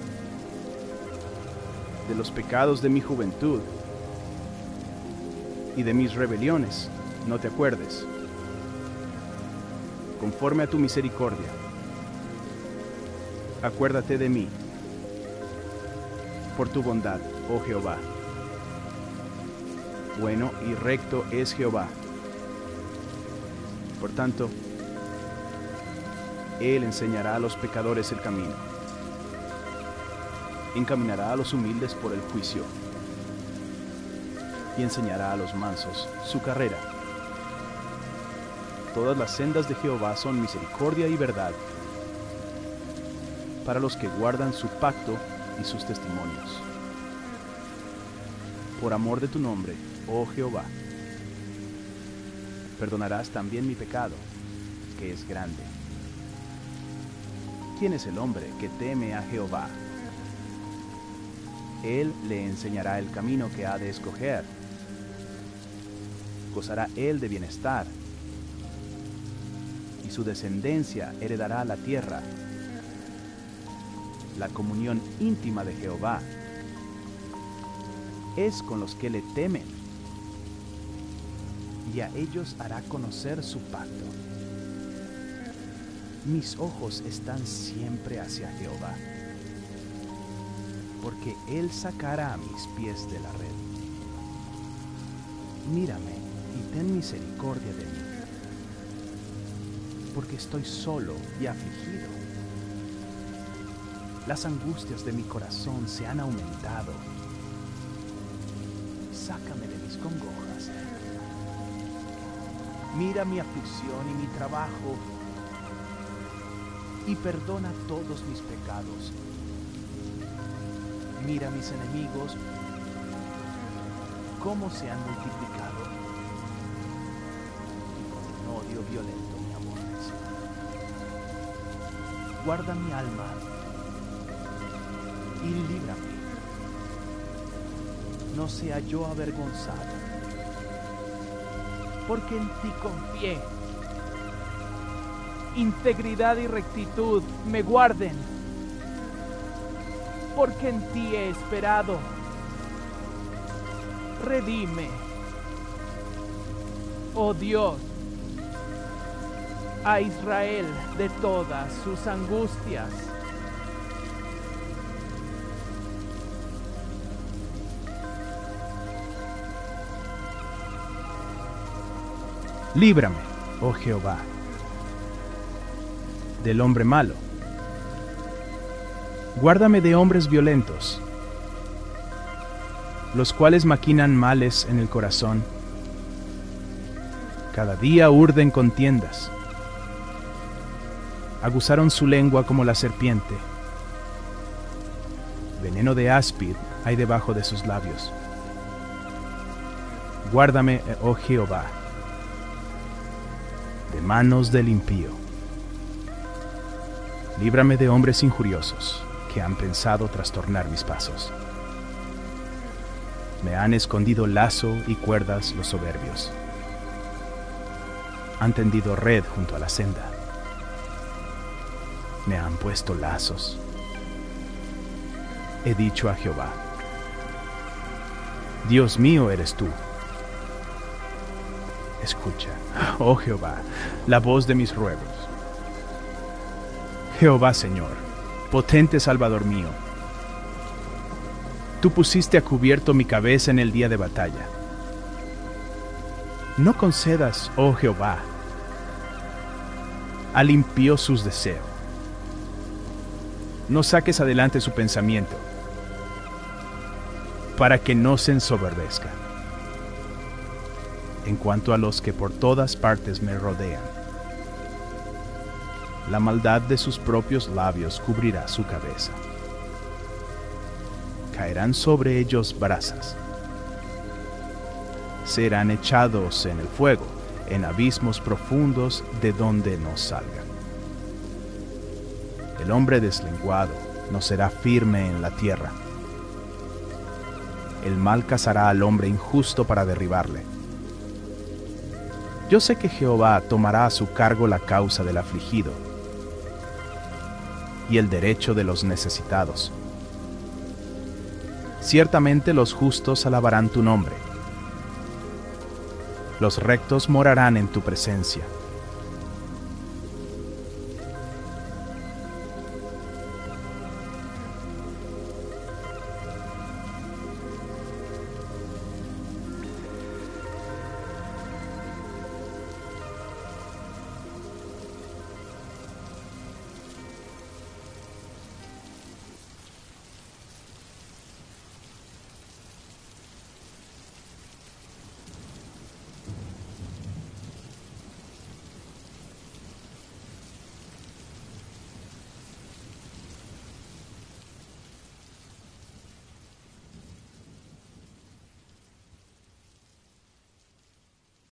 [SPEAKER 2] de los pecados de mi juventud y de mis rebeliones, no te acuerdes, conforme a tu misericordia. Acuérdate de mí, por tu bondad, oh Jehová. Bueno y recto es Jehová. Por tanto, Él enseñará a los pecadores el camino encaminará a los humildes por el juicio y enseñará a los mansos su carrera. Todas las sendas de Jehová son misericordia y verdad para los que guardan su pacto y sus testimonios. Por amor de tu nombre, oh Jehová, perdonarás también mi pecado, que es grande. ¿Quién es el hombre que teme a Jehová? Él le enseñará el camino que ha de escoger. Gozará él de bienestar y su descendencia heredará la tierra. La comunión íntima de Jehová es con los que le temen y a ellos hará conocer su pacto. Mis ojos están siempre hacia Jehová porque Él sacará mis pies de la red. Mírame y ten misericordia de mí, porque estoy solo y afligido. Las angustias de mi corazón se han aumentado. Sácame de mis congojas. Mira mi aflicción y mi trabajo y perdona todos mis pecados Mira mis enemigos cómo se han multiplicado y con un odio violento Guarda mi alma y líbrame. No sea yo avergonzado, porque en ti confié. Integridad y rectitud me guarden porque en ti he esperado. Redime, oh Dios, a Israel de todas sus angustias.
[SPEAKER 1] Líbrame, oh Jehová, del hombre malo Guárdame de hombres violentos, los cuales maquinan males en el corazón. Cada día urden contiendas. Aguzaron su lengua como la serpiente. Veneno de áspid hay debajo de sus labios. Guárdame, oh Jehová, de manos del impío. Líbrame de hombres injuriosos que han pensado trastornar mis pasos. Me han escondido lazo y cuerdas los soberbios. Han tendido red junto a la senda. Puesto lazos. He dicho a Jehová, Dios mío eres tú. Escucha, oh Jehová, la voz de mis ruegos. Jehová Señor, potente Salvador mío, tú pusiste a cubierto mi cabeza en el día de batalla. No concedas, oh Jehová, al impío sus deseos. No saques adelante su pensamiento, para que no se ensoberbezca. En cuanto a los que por todas partes me rodean, la maldad de sus propios labios cubrirá su cabeza. Caerán sobre ellos brasas. Serán echados en el fuego, en abismos profundos de donde no salgan. El hombre deslenguado no será firme en la tierra. El mal cazará al hombre injusto para derribarle. Yo sé que Jehová tomará a su cargo la causa del afligido y el derecho de los necesitados. Ciertamente los justos alabarán tu nombre. Los rectos morarán en tu presencia